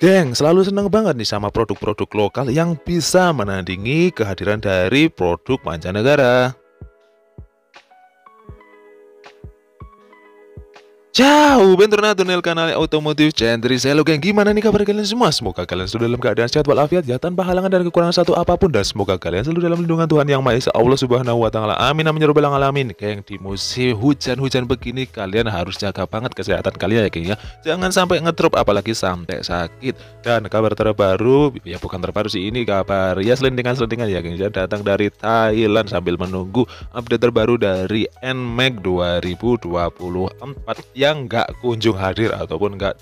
Geng, selalu seneng banget nih sama produk-produk lokal yang bisa menandingi kehadiran dari produk mancanegara. Ciao, bentornato tunnel kanal otomotif Cendri Selo geng Gimana nih kabar kalian semua? Semoga kalian sudah dalam keadaan sehat walafiat ya Tanpa halangan dan kekurangan satu apa pun. Dan semoga kalian selalu dalam lindungan Tuhan Yang Maha Esa Allah Subhanahu Wa Taala. Amin amin ya alamin. Geng di musim hujan-hujan begini Kalian harus jaga banget kesehatan kalian ya geng ya. Jangan sampai ngedrop apalagi sampai sakit. Dan kabar terbaru Ya bukan terbaru sih ini kabar Ya selentingan-selentingan ya geng ya. Datang dari Thailand sambil menunggu update terbaru dari NMAX 2024 yang nggak kunjung hadir ataupun nggak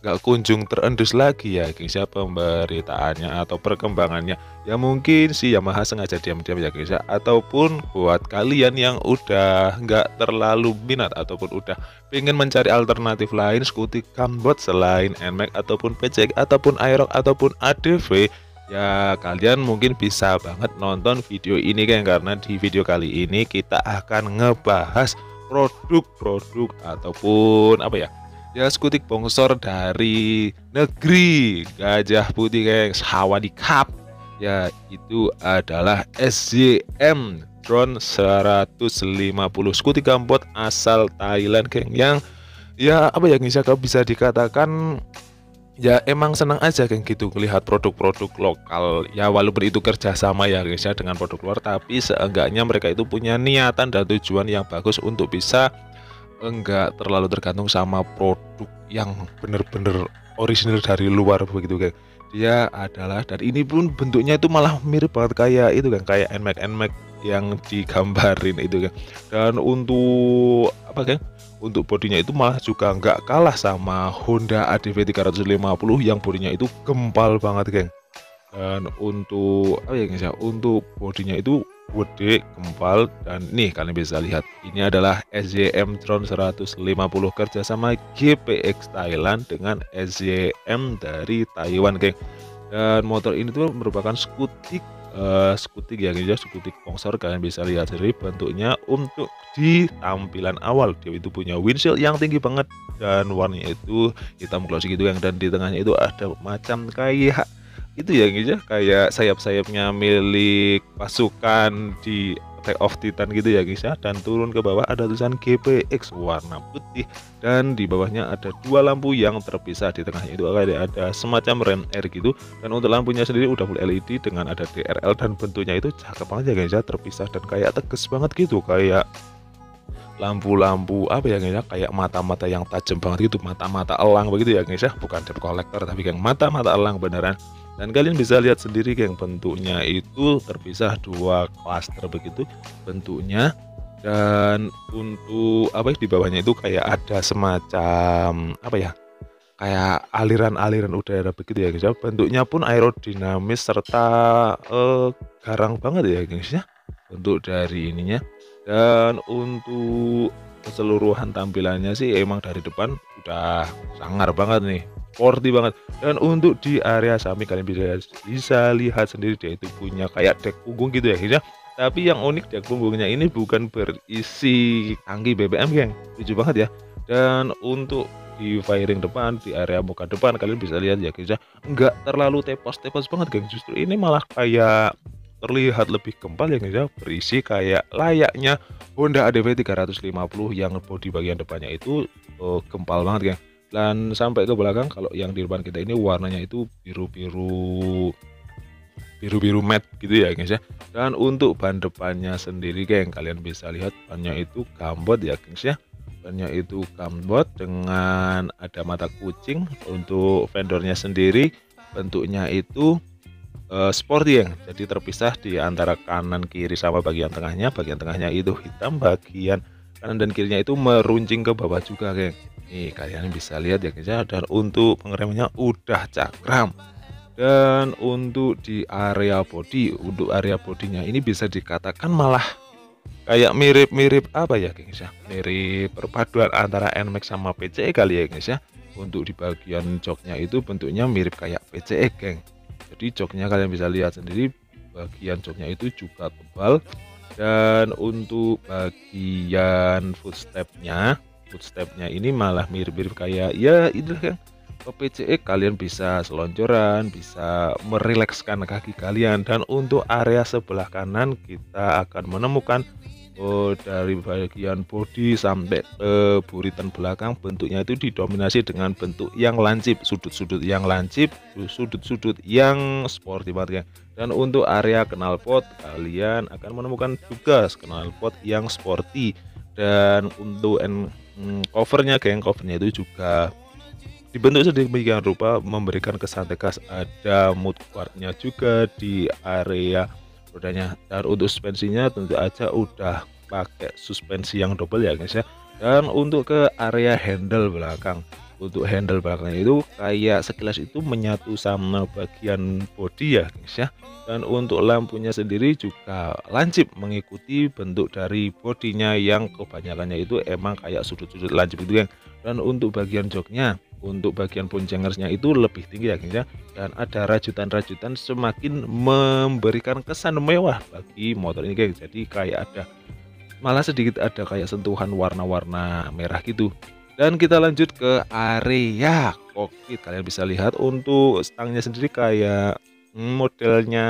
nggak kunjung terendus lagi ya. Guys ya pemberitaannya atau perkembangannya? Ya mungkin si Yamaha sengaja diam-diam ya guys ya. Ataupun buat kalian yang udah nggak terlalu minat ataupun udah pengen mencari alternatif lain skuti Cambot selain NMAX ataupun PCX ataupun Aerox ataupun ADV ya kalian mungkin bisa banget nonton video ini kan karena di video kali ini kita akan ngebahas produk-produk ataupun apa ya? Ya skutik bongsor dari negeri Gajah Putih geng Hawadi Cup. Ya itu adalah SJM drone 150 skutik gampot asal Thailand geng. Yang ya apa ya bisa bisa dikatakan ya emang senang aja kayak gitu melihat produk-produk lokal. Ya walaupun itu kerjasama ya guys ya dengan produk luar tapi seenggaknya mereka itu punya niatan dan tujuan yang bagus untuk bisa enggak terlalu tergantung sama produk yang bener-bener original dari luar begitu kayak dia adalah dan ini pun bentuknya itu malah mirip banget kayak itu kan kayak NMAX NMAX yang digambarin itu kan. Dan untuk apa kan untuk bodinya itu malah juga nggak kalah sama Honda ADV 350 yang bodinya itu gempal banget geng. Dan untuk apa ya guys ya untuk bodinya itu gede gempal dan nih kalian bisa lihat ini adalah SJM Tron 150 kerja sama GPX Thailand dengan SJM dari Taiwan geng. Dan motor ini tuh merupakan skutik skutik ya ya skutik pongsor kalian bisa lihat sendiri bentuknya untuk di tampilan awal. Dia itu punya windshield yang tinggi banget dan warnanya itu hitam glossy gitu yang dan di tengahnya itu ada macam kayak itu ya ya kayak sayap-sayapnya milik pasukan di Attack of Titan gitu ya guys ya. Dan turun ke bawah ada tulisan GPX warna putih. Dan di bawahnya ada dua lampu yang terpisah. Di tengahnya itu ada, ada semacam rem air gitu. Dan untuk lampunya sendiri udah full LED dengan ada DRL dan bentuknya itu cakep banget ya guys ya. Terpisah dan kayak tegas banget gitu. Kayak lampu-lampu apa ya guys ya? Kayak mata-mata yang tajam banget gitu. Mata-mata elang begitu ya guys ya. Bukan debt collector tapi kayak mata-mata elang beneran dan kalian bisa lihat sendiri yang bentuknya itu terpisah dua klaster begitu bentuknya. Dan untuk apa ya di bawahnya itu kayak ada semacam apa ya kayak aliran-aliran udara begitu ya guys ya bentuknya pun aerodinamis serta eh, garang banget ya guys ya. Untuk dari ininya. Dan untuk keseluruhan tampilannya sih emang dari depan udah sangar banget nih sporty banget. Dan untuk di area samping kalian bisa bisa lihat sendiri dia itu punya kayak dek punggung gitu ya guys ya. Tapi yang unik dek punggungnya ini bukan berisi tangki BBM geng. Lucu banget ya. Dan untuk di firing depan di area muka depan kalian bisa lihat ya guys ya. Nggak terlalu tepos-tepos banget geng. Justru ini malah kayak terlihat lebih gempal ya guys ya. Berisi kayak layaknya Honda ADV 350 yang bodi bagian depannya itu uh, gempal banget geng dan sampai ke belakang kalau yang di depan kita ini warnanya itu biru-biru biru-biru matte gitu ya guys ya. Dan untuk ban depannya sendiri geng kalian bisa lihat bannya itu gambot ya guys ya. Bannya itu gambot dengan ada mata kucing. Untuk vendornya sendiri bentuknya itu uh, sporty ya. Jadi terpisah di antara kanan kiri sama bagian tengahnya. Bagian tengahnya itu hitam bagian kanan dan kirinya itu meruncing ke bawah juga geng Nih kalian bisa lihat ya guys ya dan untuk pengeremannya udah cakram. Dan untuk di area body untuk area bodinya ini bisa dikatakan malah kayak mirip-mirip apa ya guys ya? Mirip perpaduan antara NMAX sama PCE kali ya guys ya? Untuk di bagian joknya itu bentuknya mirip kayak PCE geng. Jadi joknya kalian bisa lihat sendiri bagian joknya itu juga tebal. Dan untuk bagian footstepnya footstepnya ini malah mirip-mirip kayak ya itu kan PCX kalian bisa selonjoran, bisa merilekskan kaki kalian dan untuk area sebelah kanan kita akan menemukan oh, dari bagian body sampai ke buritan belakang bentuknya itu didominasi dengan bentuk yang lancip, sudut-sudut yang lancip, sudut-sudut yang sporty banget ya. Dan untuk area knalpot kalian akan menemukan juga knalpot yang sporty dan untuk mm, covernya geng covernya itu juga Dibentuk sedemikian rupa memberikan kesan tegas ada mood guardnya juga di area rodanya. Dan untuk suspensinya tentu aja udah pakai suspensi yang double ya guys ya. Dan untuk ke area handle belakang untuk handle belakang itu kayak sekilas itu menyatu sama bagian body ya guys ya. Dan untuk lampunya sendiri juga lancip mengikuti bentuk dari bodinya yang kebanyakannya itu emang kayak sudut-sudut lancip itu kan dan untuk bagian joknya untuk bagian poncengersnya itu lebih tinggi ya guys ya. Dan ada rajutan-rajutan semakin memberikan kesan mewah bagi motor ini guys. Jadi kayak ada malah sedikit ada kayak sentuhan warna-warna merah gitu dan kita lanjut ke area kokpit. Kalian bisa lihat untuk stangnya sendiri kayak modelnya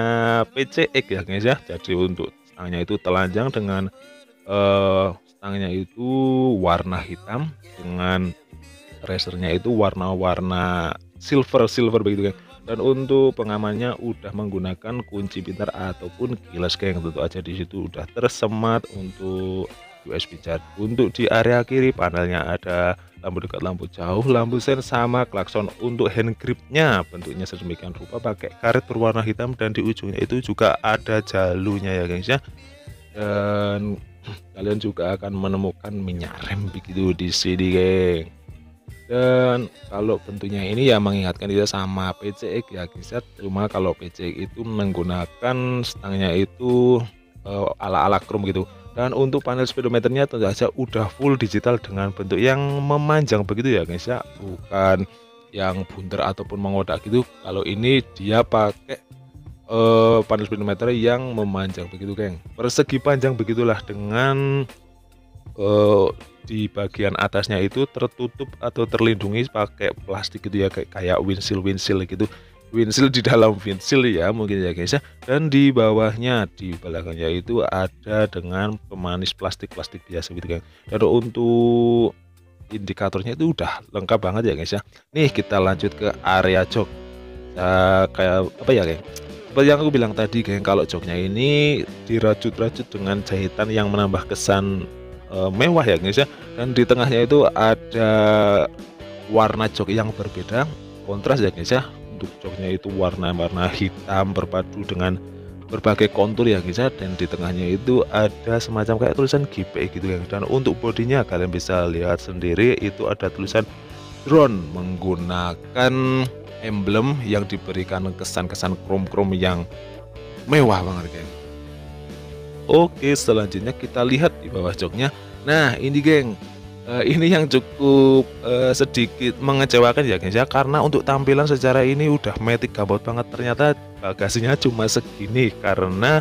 PCX ya guys ya. Jadi untuk stangnya itu telanjang dengan uh, stangnya itu warna hitam dengan racernya itu warna-warna silver silver begitu kan dan untuk pengamannya udah menggunakan kunci pintar ataupun keyless geng tentu aja di situ udah tersemat untuk USB charge untuk di area kiri panelnya ada lampu dekat lampu jauh lampu sen sama klakson untuk hand gripnya. Bentuknya sedemikian rupa pakai karet berwarna hitam dan di ujungnya itu juga ada jalurnya ya guys ya. Dan kalian juga akan menemukan minyak rem begitu di sini geng. Dan kalau bentuknya ini ya mengingatkan dia sama PCX ya guys ya. Cuma kalau PCX itu menggunakan stangnya itu uh, ala-ala chrome gitu dan untuk panel speedometernya tentu saja udah full digital dengan bentuk yang memanjang begitu ya guys ya. Bukan yang bundar ataupun mengodak gitu. Kalau ini dia pakai uh, panel speedometer yang memanjang begitu geng. Persegi panjang begitulah dengan uh, di bagian atasnya itu tertutup atau terlindungi pakai plastik gitu ya kayak kayak windshield windshield gitu windshield di dalam windshield ya mungkin ya guys ya. Dan di bawahnya di belakangnya itu ada dengan pemanis plastik-plastik biasa gitu kan dan untuk indikatornya itu udah lengkap banget ya guys ya. Nih kita lanjut ke area jok. Nah, kayak apa ya guys? Seperti yang aku bilang tadi kayak kalau joknya ini dirajut-rajut dengan jahitan yang menambah kesan uh, mewah ya guys ya. Dan di tengahnya itu ada warna jok yang berbeda kontras ya guys ya untuk joknya itu warna-warna hitam berpadu dengan berbagai kontur ya guys dan di tengahnya itu ada semacam kayak tulisan GP gitu ya. Dan untuk bodinya kalian bisa lihat sendiri itu ada tulisan drone menggunakan emblem yang diberikan kesan-kesan krom-krom yang mewah banget guys Oke selanjutnya kita lihat di bawah joknya. Nah ini geng uh, Ini yang cukup uh, sedikit mengecewakan ya guys ya. Karena untuk tampilan secara ini udah metik gabut banget. Ternyata bagasinya cuma segini. Karena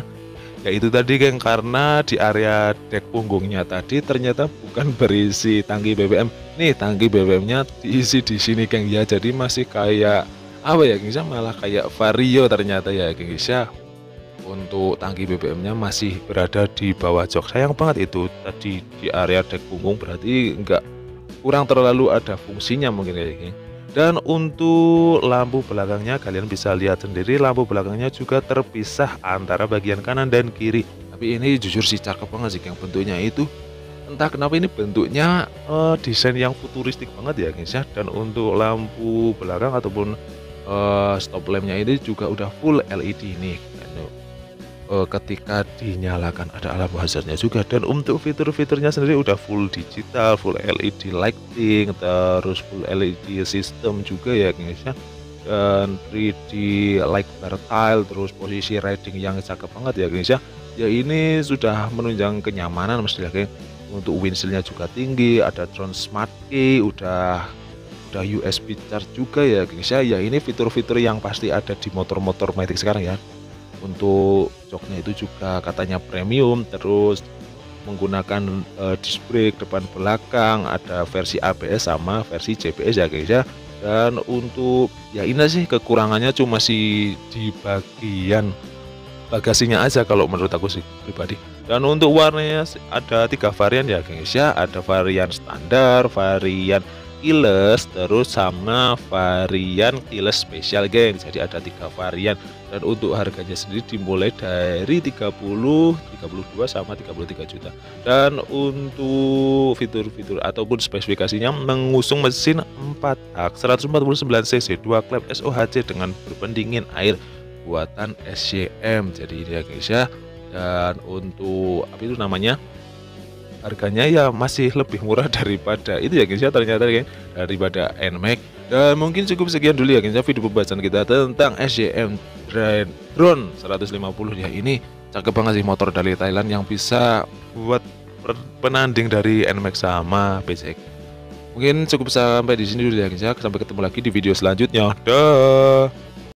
ya itu tadi geng. Karena di area dek punggungnya tadi ternyata bukan berisi tangki BBM Nih tangki BBM-nya diisi di sini geng ya. Jadi masih kayak apa ya guys ya? Malah kayak vario ternyata ya guys ya untuk tangki BBM-nya masih berada di bawah jok. Sayang banget itu tadi di area dek punggung berarti enggak kurang terlalu ada fungsinya mungkin kayak gini. Dan untuk lampu belakangnya kalian bisa lihat sendiri lampu belakangnya juga terpisah antara bagian kanan dan kiri. Tapi ini jujur sih cakep banget sih yang bentuknya itu entah kenapa ini bentuknya uh, desain yang futuristik banget ya guys ya dan untuk lampu belakang ataupun uh, stop lampnya ini juga udah full LED nih uh, ketika dinyalakan ada alarm hazardnya juga dan untuk fitur-fiturnya sendiri udah full digital full LED lighting terus full LED system juga ya guys ya. Dan 3D light bar tile terus posisi riding yang cakep banget ya guys ya. Ya ini sudah menunjang kenyamanan mesti ya untuk windshieldnya juga tinggi ada drone smart key udah udah USB charge juga ya guys ya. Ya ini fitur-fitur yang pasti ada di motor-motor Matic sekarang ya untuk joknya itu juga katanya premium terus menggunakan uh, disc brake depan belakang ada versi ABS sama versi CBS ya guys ya. Dan untuk ya ini sih kekurangannya cuma sih di bagian bagasinya aja kalau menurut aku sih pribadi. Dan untuk warnanya ada tiga varian ya guys ya. Ada varian standar varian keyless terus sama varian keyless spesial geng jadi ada tiga varian. Dan untuk harganya sendiri dimulai dari 30 32 sama 33 juta. Dan untuk fitur-fitur ataupun spesifikasinya mengusung mesin 4 ak 149 cc 2 klep SOHC dengan berpendingin air buatan SCM jadi ini ya guys ya. Dan untuk apa itu namanya harganya ya masih lebih murah daripada itu ya guys ya ternyata ya daripada NMAX. Dan mungkin cukup sekian dulu ya guys ya video pembahasan kita tentang SJM Drone 150 ya ini cakep banget sih motor dari Thailand yang bisa buat penanding dari NMAX sama PCX mungkin cukup sampai di sini dulu ya guys ya sampai ketemu lagi di video selanjutnya. Dah